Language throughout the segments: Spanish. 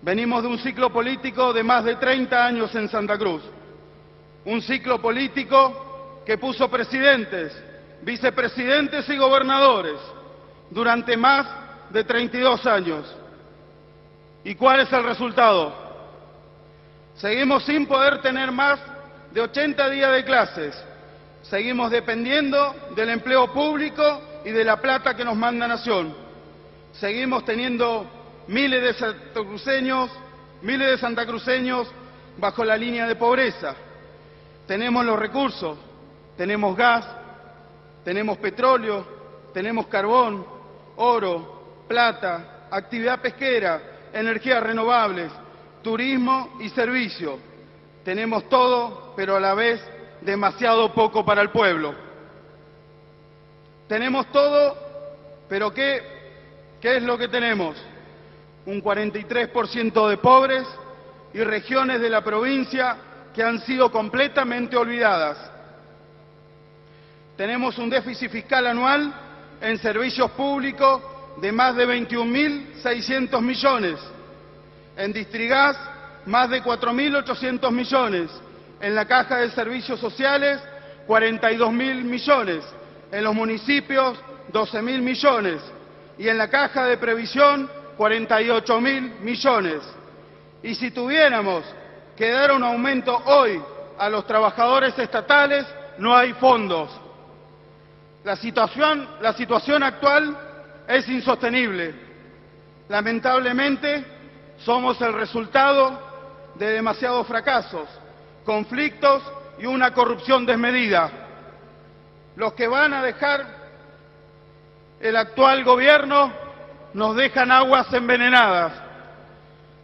Venimos de un ciclo político de más de 30 años en Santa Cruz. Un ciclo político que puso presidentes, vicepresidentes y gobernadores durante más de 32 años. ¿Y cuál es el resultado? Seguimos sin poder tener más de 80 días de clases. Seguimos dependiendo del empleo público y de la plata que nos manda Nación. Seguimos teniendo miles de santacruceños, miles de santacruceños bajo la línea de pobreza. Tenemos los recursos, tenemos gas, tenemos petróleo, tenemos carbón, oro, plata, actividad pesquera, energías renovables, turismo y servicio. Tenemos todo, pero a la vez demasiado poco para el pueblo. Tenemos todo, pero ¿qué, qué es lo que tenemos? Un 43% de pobres y regiones de la provincia que han sido completamente olvidadas. Tenemos un déficit fiscal anual en servicios públicos de más de 21.600 millones, en Distrigas más de 4.800 millones, en la Caja de Servicios Sociales 42.000 millones, en los municipios 12.000 millones y en la Caja de Previsión 48 mil millones. Y si tuviéramos que dar un aumento hoy a los trabajadores estatales, no hay fondos. La situación, la situación actual es insostenible. Lamentablemente, somos el resultado de demasiados fracasos, conflictos y una corrupción desmedida. Los que van a dejar el actual gobierno nos dejan aguas envenenadas.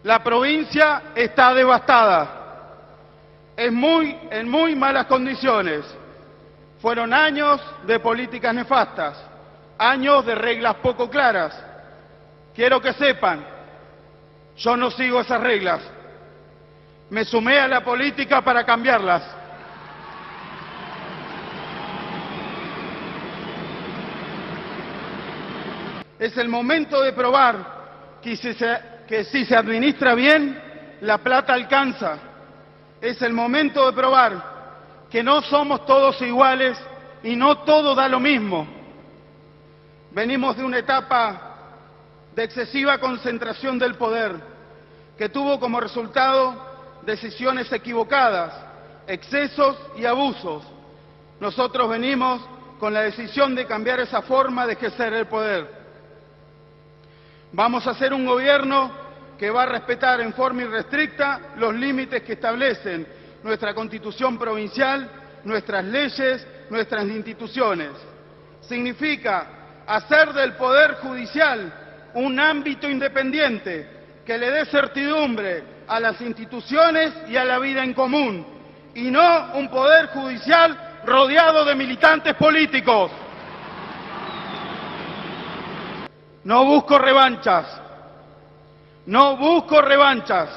La provincia está devastada, es muy, en muy malas condiciones. Fueron años de políticas nefastas, años de reglas poco claras. Quiero que sepan, yo no sigo esas reglas. Me sumé a la política para cambiarlas. Es el momento de probar que si, se, administra bien, la plata alcanza. Es el momento de probar que no somos todos iguales y no todo da lo mismo. Venimos de una etapa de excesiva concentración del poder, que tuvo como resultado decisiones equivocadas, excesos y abusos. Nosotros venimos con la decisión de cambiar esa forma de ejercer el poder. Vamos a hacer un gobierno que va a respetar en forma irrestricta los límites que establecen nuestra constitución provincial, nuestras leyes, nuestras instituciones. Significa hacer del Poder Judicial un ámbito independiente que le dé certidumbre a las instituciones y a la vida en común, y no un Poder Judicial rodeado de militantes políticos. No busco revanchas. No busco revanchas.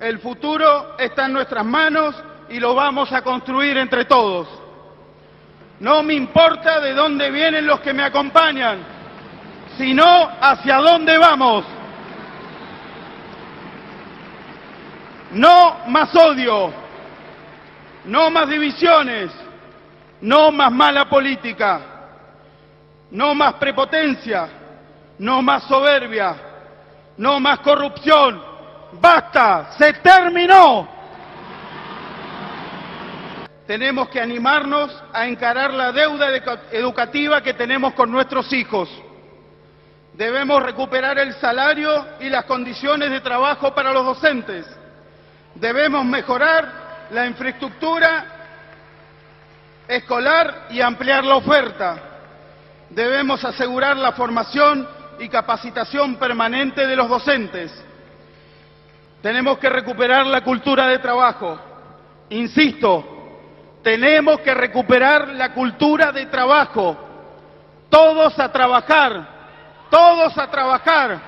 El futuro está en nuestras manos y lo vamos a construir entre todos. No me importa de dónde vienen los que me acompañan, sino hacia dónde vamos. No más odio, no más divisiones, no más mala política, no más prepotencia, no más soberbia, no más corrupción. Basta, se terminó. Tenemos que animarnos a encarar la deuda educativa que tenemos con nuestros hijos. Debemos recuperar el salario y las condiciones de trabajo para los docentes. Debemos mejorar la infraestructura escolar y ampliar la oferta. Debemos asegurar la formación y capacitación permanente de los docentes. Tenemos que recuperar la cultura de trabajo. Insisto, tenemos que recuperar la cultura de trabajo. Todos a trabajar, todos a trabajar.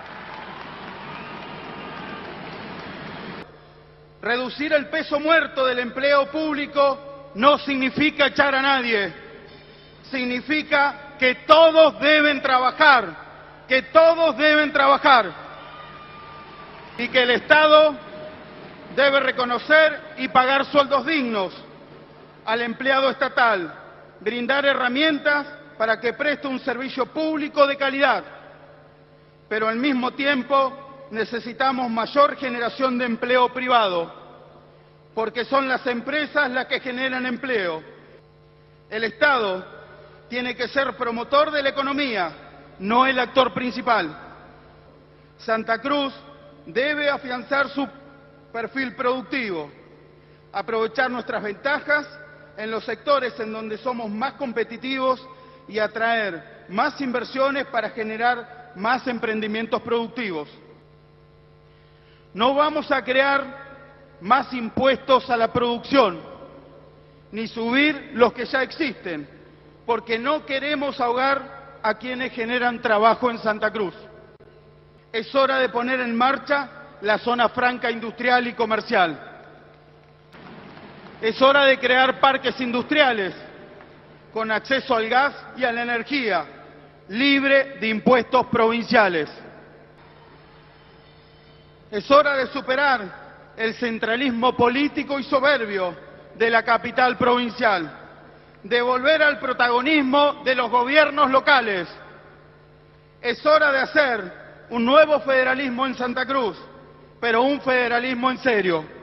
Reducir el peso muerto del empleo público no significa echar a nadie, significa que todos deben trabajar que todos deben trabajar. y que el Estado debe reconocer y pagar sueldos dignos al empleado estatal, brindar herramientas para que preste un servicio público de calidad, pero al mismo tiempo necesitamos mayor generación de empleo privado, porque son las empresas las que generan empleo. El Estado tiene que ser promotor de la economía, no el actor principal. Santa Cruz debe afianzar su perfil productivo, aprovechar nuestras ventajas en los sectores en donde somos más competitivos y atraer más inversiones para generar más emprendimientos productivos. No vamos a crear más impuestos a la producción, ni subir los que ya existen, porque no queremos ahogar a quienes generan trabajo en Santa Cruz. Es hora de poner en marcha la zona franca industrial y comercial. Es hora de crear parques industriales con acceso al gas y a la energía, libre de impuestos provinciales. Es hora de superar el centralismo político y soberbio de la capital provincial, de volver al protagonismo de los gobiernos locales. Es hora de hacer un nuevo federalismo en Santa Cruz, pero un federalismo en serio.